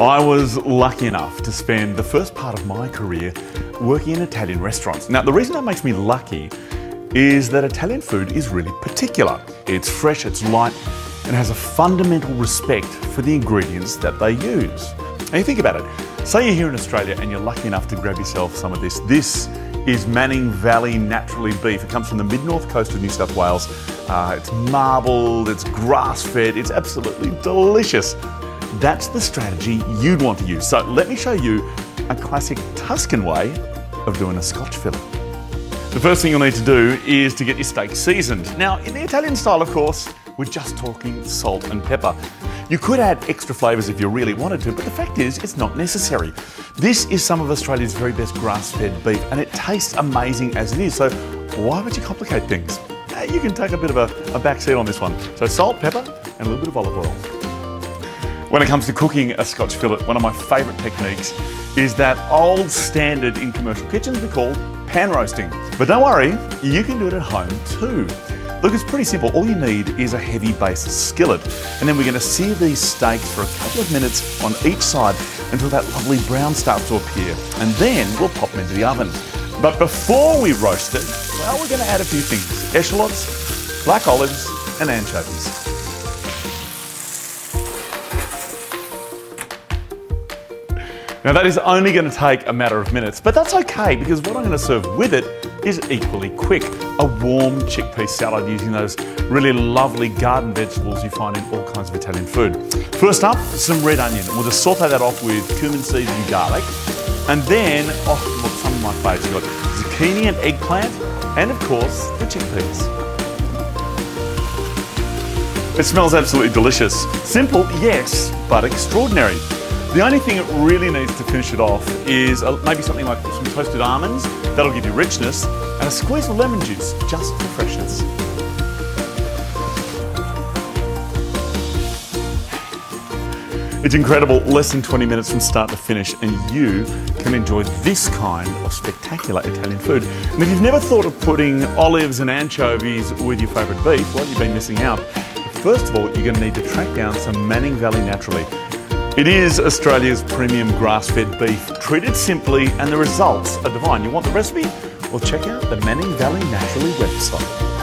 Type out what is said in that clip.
I was lucky enough to spend the first part of my career working in Italian restaurants. Now, the reason that makes me lucky is that Italian food is really particular. It's fresh, it's light, and has a fundamental respect for the ingredients that they use. Now, you think about it. Say you're here in Australia and you're lucky enough to grab yourself some of this. This is Manning Valley Naturally Beef. It comes from the mid north coast of New South Wales. Uh, it's marbled, it's grass fed, it's absolutely delicious. That's the strategy you'd want to use. So let me show you a classic Tuscan way of doing a scotch fillet. The first thing you'll need to do is to get your steak seasoned. Now, in the Italian style, of course, we're just talking salt and pepper. You could add extra flavours if you really wanted to, but the fact is, it's not necessary. This is some of Australia's very best grass fed beef, and it tastes amazing as it is, so why would you complicate things? You can take a bit of a, a back seat on this one. So, salt, pepper, and a little bit of olive oil. When it comes to cooking a Scotch fillet, one of my favourite techniques is that old standard in commercial kitchens we call pan roasting. But don't worry, you can do it at home too. Look, it's pretty simple. All you need is a heavy base skillet. And then we're going to sear these steaks for a couple of minutes on each side until that lovely brown starts to appear. And then we'll pop them into the oven. But before we roast it, well, we're going to add a few things. Eschalots, black olives, and anchovies. Now that is only going to take a matter of minutes, but that's okay because what I'm going to serve with it is equally quick. A warm chickpea salad using those really lovely garden vegetables you find in all kinds of Italian food. First up, some red onion. We'll just saute that off with cumin seeds and garlic. And then, oh look, some of my favourites. You've got zucchini and eggplant, and of course, the chickpeas. It smells absolutely delicious. Simple, yes, but extraordinary. The only thing it really needs to finish it off is maybe something like some toasted almonds, that'll give you richness, and a squeeze of lemon juice just for freshness. It's incredible, less than 20 minutes from start to finish, and you can enjoy this kind of spectacular Italian food. And if you've never thought of putting olives and anchovies with your favourite beef, well, you've been missing out. First of all, you're going to need to track down some Manning Valley Naturally. It is Australia's premium grass-fed beef, treated simply and the results are divine. You want the recipe? Well check out the Manning Valley Naturally website.